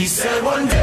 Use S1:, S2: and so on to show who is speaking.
S1: He said one day